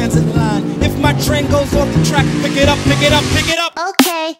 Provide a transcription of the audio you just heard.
transit line. If my train goes off the track, pick it up, pick it up, pick it up. Okay.